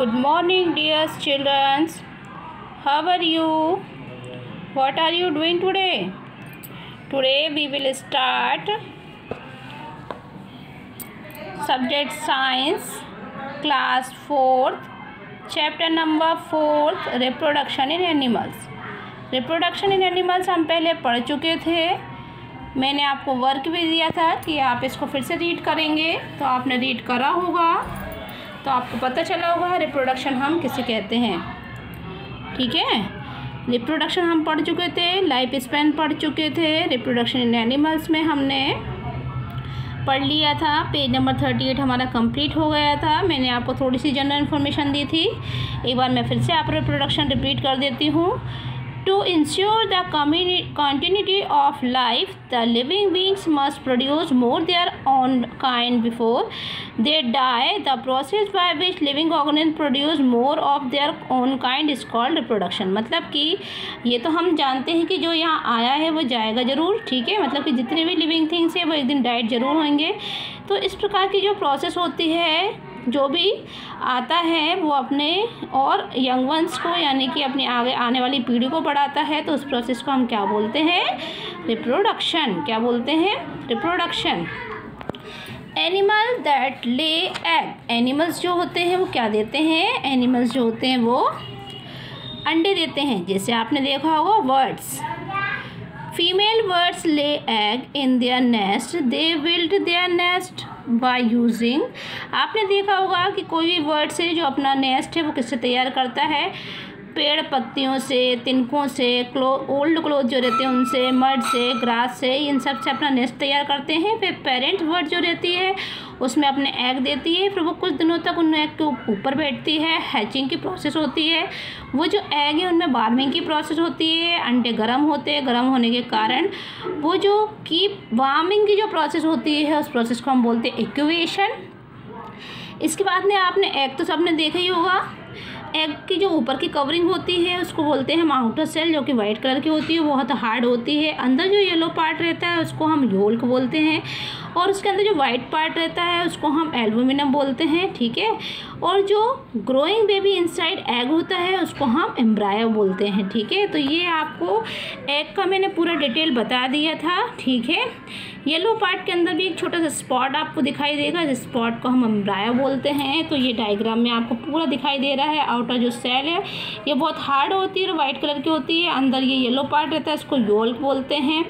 Good morning, dear children. How are you? What are you doing today? Today we will start subject science, class 4th, chapter number 4th, reproduction in animals. Reproduction in animals हम पहले पढ़ चुके थे मैंने आपको work भी दिया था कि आप इसको फिर से रीड करेंगे तो आपने रीड करा होगा तो आपको पता चला होगा रिप्रोडक्शन हम किसे कहते हैं? ठीक है? रिप्रोडक्शन हम पढ़ चुके थे लाइफ स्पैन पढ़ चुके थे रिप्रोडक्शन इन एनिमल्स में हमने पढ़ लिया था। पेज नंबर थर्टी एट हमारा कंप्लीट हो गया था। मैंने आपको थोड़ी सी जनरल इन्फॉर्मेशन दी थी। एक बार मैं फिर से आप रिप्रोडक्शन रिपीट कर देती हूँ। To ensure the continuity of life, the living beings must produce more their own kind before they die. The process by which living organisms produce more of their own kind is called reproduction. मतलब कि ये तो हम जानते हैं कि जो यहाँ आया है वो जाएगा ज़रूर ठीक है मतलब कि जितने भी लिविंग थिंग्स है वो एक दिन डाइट ज़रूर होंगे तो इस प्रकार की जो प्रोसेस होती है जो भी आता है, वो अपने और यंग वंस को, यानी कि अपनी आगे, आने वाली पीढ़ी को बढ़ाता है तो उस प्रोसेस को हम क्या बोलते हैं? रिप्रोडक्शन क्या बोलते हैं? Reproduction animal that lay egg animals जो होते हैं, वो क्या देते हैं? एनिमल्स जो होते हैं, वो अंडे देते हैं। जैसे आपने देखा होगा birds female birds lay egg in their nest they build their nest by using आपने देखा होगा कि कोई भी वर्ड से जो अपना नेस्ट है, वो किससे तैयार करता है? पेड़ पत्तियों से, तिनकों से, क्लो ओल्ड क्लोथ जो रहते हैं उनसे मर्ड से ग्रास से, इन सबसे अपना नेस्ट तैयार करते हैं। फिर पेरेंट वर्ड जो रहती है उसमें अपने एग देती है, फिर वो कुछ दिनों तक उन एग के ऊपर बैठती है हैचिंग की प्रोसेस होती है। वो जो एग है, उनमें वार्मिंग की प्रोसेस होती है, अंडे गर्म होते हैं, गर्म होने के कारण वो जो की वार्मिंग की जो प्रोसेस होती है, उस प्रोसेस को हम बोलते हैं इक्वेशन इसके बाद में आपने एग तो सबने देखा ही होगा। एग की जो ऊपर की कवरिंग होती है, उसको बोलते हैं हम आउटर सेल जो कि वाइट कलर की होती है बहुत हार्ड होती है। अंदर जो येलो पार्ट रहता है, उसको हम योल्क बोलते हैं। और उसके अंदर जो वाइट पार्ट रहता है, उसको हम एल्बुमिनम बोलते हैं, ठीक है? और जो ग्रोइंग बेबी इनसाइड एग होता है, उसको हम एम्ब्रायो बोलते हैं, ठीक है? तो ये आपको एग का मैंने पूरा डिटेल बता दिया था, ठीक है? येलो पार्ट के अंदर भी एक छोटा सा स्पॉट आपको दिखाई देगा, जिस स्पॉट को हम एम्ब्रायो बोलते हैं। तो ये डायग्राम में आपको पूरा दिखाई दे रहा है। आउटर जो सेल है, ये बहुत हार्ड होती है और वाइट कलर की होती है। अंदर ये येलो पार्ट रहता है, इसको योल्क बोलते हैं।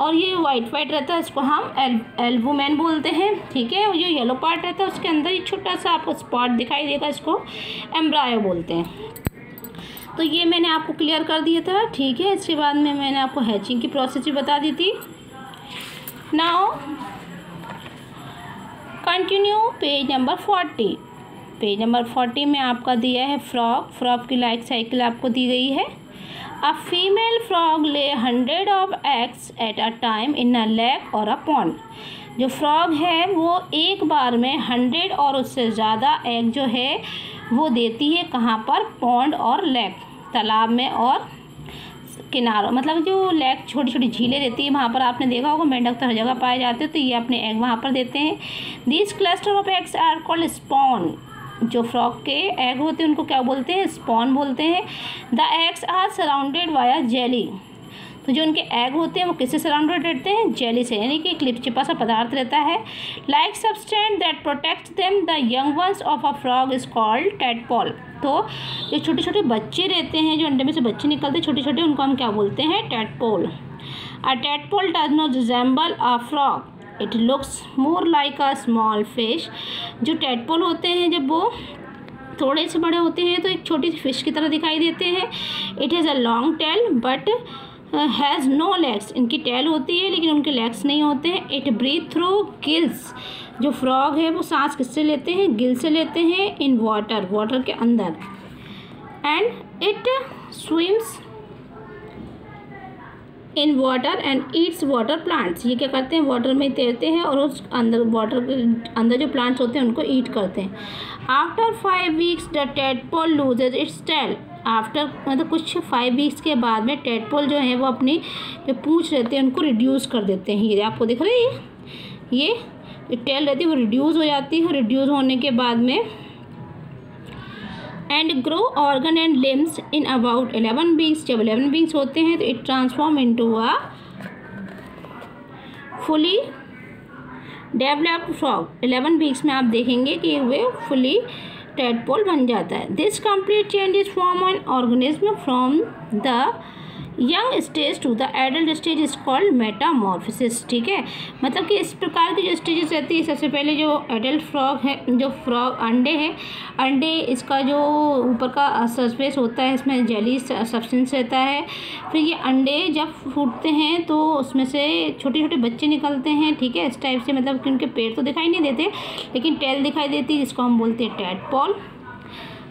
और ये वाइट वाइट रहता है, इसको हम एल बोलते हैं। ठीक है? जो येलो पार्ट रहता है, उसके अंदर एक छोटा सा आपको स्पॉट दिखाई देगा, इसको एम्ब्रायो बोलते हैं। तो ये मैंने आपको क्लियर कर दिया था। ठीक है? इसके बाद में मैंने आपको हैचिंग की प्रोसेस भी बता दी थी। Now continue page number forty page number forty में आपका दिया है फ्रॉक फ्रॉक की लाइफ साइकिल आपको दी गई है. A female frog lay hundred of eggs at a time in a lake और अ पॉन्ड जो फ्रॉग है, वो एक बार में हंड्रेड और उससे ज़्यादा एग जो है, वो देती है कहाँ पर? पॉन्ड और लेक तालाब में और किनारों मतलब जो लेक छोटी छोटी झीलें रहती है, वहाँ पर आपने देखा होगा, मेंढक तो हर जगह पाए जाते हैं तो ये अपने एग वहाँ पर देते हैं। This cluster of eggs are called spawn जो फ्रॉक के एग होते हैं, उनको क्या बोलते हैं? स्पॉन बोलते हैं। The eggs are surrounded via jelly तो जो उनके एग होते हैं, वो किससे सराउंडेड रहते हैं? जेली से। यानी कि क्लिप चिपा सा पदार्थ रहता है। Like substance that protect them the young ones of a frog is called tadpole तो जो छोटे छोटे बच्चे रहते हैं, जो अंडे में से बच्चे निकलते हैं छोटे छोटे उनको हम क्या बोलते हैं? Tadpole a tadpole does not resemble a frog it looks more like a small fish जो टेटपोल होते हैं, जब वो थोड़े से बड़े होते हैं तो एक छोटी सी फ़िश की तरह दिखाई देते हैं। It has a long tail but has no legs इनकी टेल होती है, लेकिन उनके लेग्स नहीं होते हैं. इट ब्रीथ थ्रू गिल्स जो फ्रॉग है, वो सांस किससे लेते हैं? गिल से लेते हैं इन वाटर वाटर के अंदर. And it swims in water and eats water plants ये क्या करते हैं? वाटर में तैरते हैं और उस अंदर वाटर के अंदर जो प्लांट्स होते हैं, उनको ईट करते हैं। After five weeks the tadpole loses its tail after मतलब कुछ फाइव वीक्स के बाद में टेडपोल जो है, वो अपनी जो पूछ रहते हैं, उनको रिड्यूस कर देते हैं। ये आपको दिख रही है? ये टेल रहती है, वो रिड्यूस हो जाती है। रिड्यूस होने के बाद में and grow organ and limbs in about eleven weeks जब एलेवन वीक्स होते हैं तो it transform into a fully developed frog eleven weeks में आप देखेंगे कि वे फुली टेडपोल बन जाता है। This complete change is form an organism from the young stage to the adult stage is called metamorphosis ठीक है? मतलब कि इस प्रकार की जो स्टेजेस रहती है, सबसे पहले जो एडल्ट फ्रॉग है, जो फ्रॉग अंडे हैं, अंडे इसका जो ऊपर का सरफेस होता है, इसमें जेली सब्सटेंस रहता है। फिर ये अंडे जब फूटते हैं तो उसमें से छोटे छोटे बच्चे निकलते हैं, ठीक है? इस टाइप से मतलब कि उनके पेड़ तो दिखाई नहीं देते, लेकिन टेल दिखाई देती है, जिसको हम बोलते हैं टैटपॉल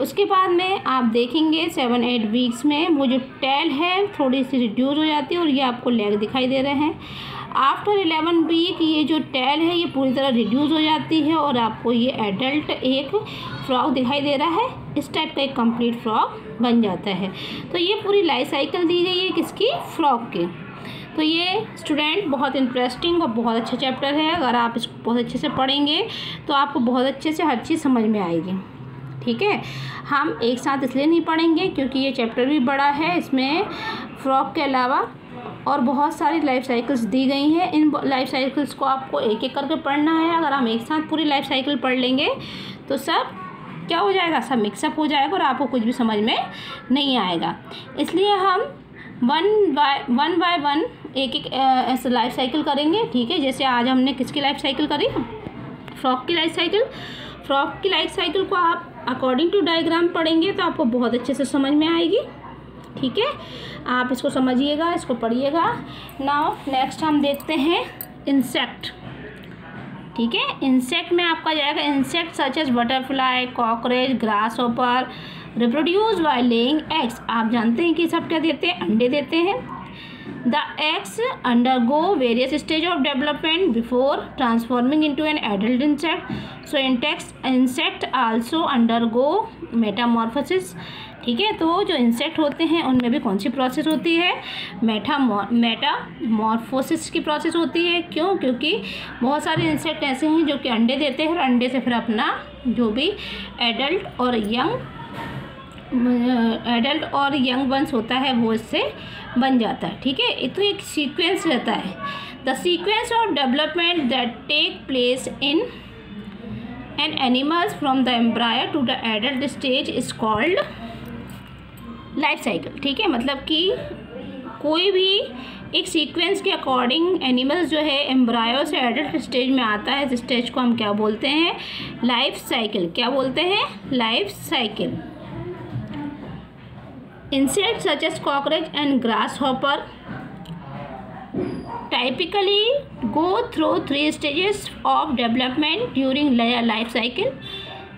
उसके बाद में आप देखेंगे सेवन एट वीक्स में वो जो टेल है, थोड़ी सी रिड्यूस हो जाती है और ये आपको लेग दिखाई दे रहे हैं। आफ्टर एलेवन वीक ये जो टेल है, ये पूरी तरह रिड्यूस हो जाती है और आपको ये एडल्ट एक फ्रॉक दिखाई दे रहा है। इस टाइप का एक कंप्लीट फ्रॉक बन जाता है। तो ये पूरी लाइफ साइकिल दी गई है किसकी? फ्रॉक की। तो ये स्टूडेंट बहुत इंटरेस्टिंग और बहुत अच्छा चैप्टर है। अगर आप इसको बहुत अच्छे से पढ़ेंगे तो आपको बहुत अच्छे से हर चीज़ समझ में आएगी। ठीक है? हम एक साथ इसलिए नहीं पढ़ेंगे क्योंकि ये चैप्टर भी बड़ा है, इसमें फ्रॉक के अलावा और बहुत सारी लाइफ साइकिल्स दी गई हैं। इन लाइफ साइकिल्स को आपको एक एक करके पढ़ना है। अगर हम एक साथ पूरी लाइफ साइकिल पढ़ लेंगे तो सब क्या हो जाएगा? सब मिक्सअप हो जाएगा और आपको कुछ भी समझ में नहीं आएगा। इसलिए हम one by one by one एक एक ऐसे लाइफ साइकिल करेंगे, ठीक है? जैसे आज हमने किसकी लाइफ साइकिल करी? फ्रॉक की लाइफ साइकिल फ्रॉक की लाइफ साइकिल को आप अकॉर्डिंग टू डायग्राम पढ़ेंगे तो आपको बहुत अच्छे से समझ में आएगी। ठीक है? आप इसको समझिएगा, इसको पढ़िएगा। नाउ नेक्स्ट हम देखते हैं इंसेक्ट ठीक है? इंसेक्ट में आपका जाएगा insect such as butterfly cockroach grasshopper reproduce by laying eggs आप जानते हैं कि सब क्या देते हैं? अंडे देते हैं। The eggs undergo various stages of development before transforming into an adult insect. So insects insect also undergo metamorphosis. ठीक है तो जो इंसेक्ट होते हैं उनमें भी कौन सी प्रोसेस होती है मेटा मेटामॉर्फोसिस की प्रोसेस होती है क्यों क्योंकि बहुत सारे इंसेक्ट ऐसे हैं जो कि अंडे देते हैं और अंडे से फिर अपना जो भी एडल्ट और यंग एडल्ट और यंग वंस होता है, वो इससे बन जाता है, ठीक है? तो एक सीक्वेंस रहता है। The sequence of development that take place in an animals from the embryo to the adult stage is called life cycle ठीक है? मतलब कि कोई भी एक सीक्वेंस के अकॉर्डिंग एनिमल्स जो है एम्ब्रायो से एडल्ट स्टेज में आता है इस स्टेज को हम क्या बोलते हैं? लाइफ साइकिल क्या बोलते हैं? Life cycle Insects such as cockroach and grasshopper typically go through three stages of development during their life cycle.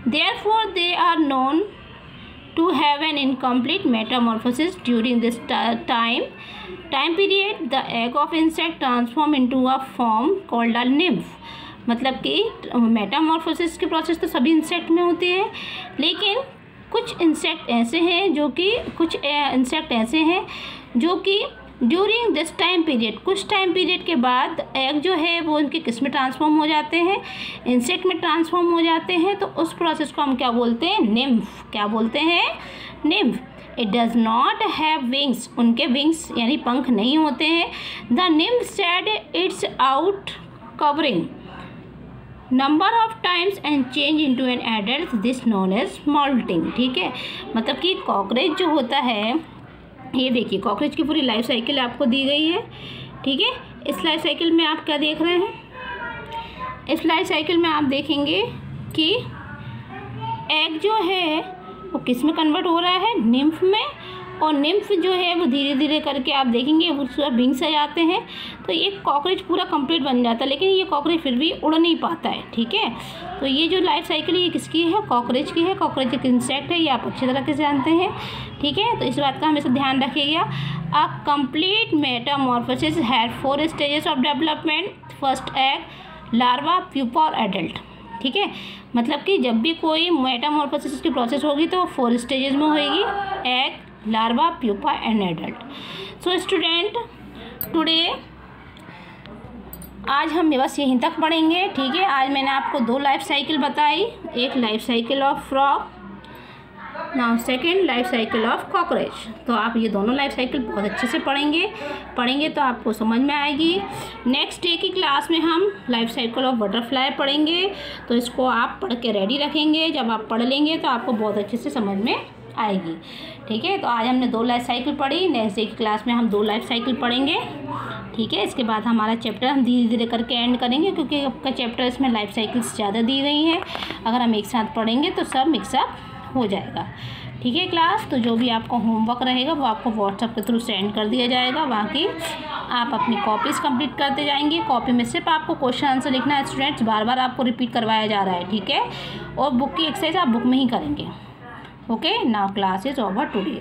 Therefore, they are known to have an incomplete metamorphosis during this time time period the egg of insect transform into a form called a nymph मतलब कि Metamorphosis की process तो सभी insect में होती है लेकिन कुछ इंसेक्ट ऐसे हैं जो कि, कुछ इंसेक्ट ऐसे हैं जो कि ड्यूरिंग दिस टाइम पीरियड कुछ टाइम पीरियड के बाद एग जो है वो उनके किसमें ट्रांसफॉर्म हो जाते हैं। इंसेक्ट में ट्रांसफॉर्म हो जाते हैं तो उस प्रोसेस को हम क्या बोलते हैं? निम्फ क्या बोलते हैं? Nymph it does not have wings उनके विंग्स यानी पंख नहीं होते हैं। The nymph shed its out covering number of times and change into an adult this known as moulting ठीक है? मतलब कि कॉकरेज जो होता है, ये देखिए कॉकरेज की पूरी लाइफ साइकिल आपको दी गई है, ठीक है? इस लाइफ साइकिल में आप क्या देख रहे हैं? इस लाइफ साइकिल में आप देखेंगे कि एग जो है, वो किसमें कन्वर्ट हो रहा है? निम्फ में और निम्फ जो है वो धीरे धीरे करके आप देखेंगे, वो विंग्स आ जाते हैं तो ये कॉकरेज पूरा कंप्लीट बन जाता है, लेकिन ये कॉकरेज फिर भी उड़ नहीं पाता है, ठीक है? तो ये जो लाइफ साइकिल ये किसकी है? कॉकरेज की है। कॉकरेज एक इंसेक्ट है, ये आप अच्छी तरह से जानते हैं, ठीक है? तो इस बात का हमेशा ध्यान रखिएगा। A complete metamorphosis has four stages of development first egg larva pupa और एडल्ट ठीक है? मतलब कि जब भी कोई मेटामॉर्फोसिस की प्रोसेस होगी तो फोर स्टेजेस में होगी egg larva pupa and adult so student today आज हम बस यहीं तक पढ़ेंगे, ठीक है? आज मैंने आपको दो लाइफ साइकिल बताई, एक life cycle of frog now second life cycle of cockroach तो आप ये दोनों लाइफ साइकिल बहुत अच्छे से पढ़ेंगे पढ़ेंगे तो आपको समझ में आएगी। नेक्स्ट डे की क्लास में हम लाइफ साइकिल ऑफ़ बटरफ्लाई पढ़ेंगे तो इसको आप पढ़ के रेडी रखेंगे। जब आप पढ़ लेंगे तो आपको बहुत अच्छे से समझ में आएगी। ठीक है तो आज हमने दो लाइफ साइकिल पढ़ी नेक्स्ट डे की क्लास में हम दो लाइफ साइकिल पढ़ेंगे। ठीक है, इसके बाद हमारा चैप्टर हम धीरे धीरे करके एंड करेंगे, क्योंकि आपका चैप्टर इसमें लाइफ साइकिल्स ज़्यादा दी गई हैं। अगर हम एक साथ पढ़ेंगे तो सब मिक्सअप हो जाएगा। ठीक है क्लास तो जो भी आपका होमवर्क रहेगा, वो आपको व्हाट्सअप के थ्रू सेंड कर दिया जाएगा। बाकी आप अपनी कॉपीज़ कंप्लीट करते जाएँगे। कॉपी में सिर्फ़ आपको क्वेश्चन आंसर लिखना है स्टूडेंट्स बार बार आपको रिपीट करवाया जा रहा है, ठीक है? और बुक की एक्सरसाइज आप बुक में ही करेंगे। Okay now class is over today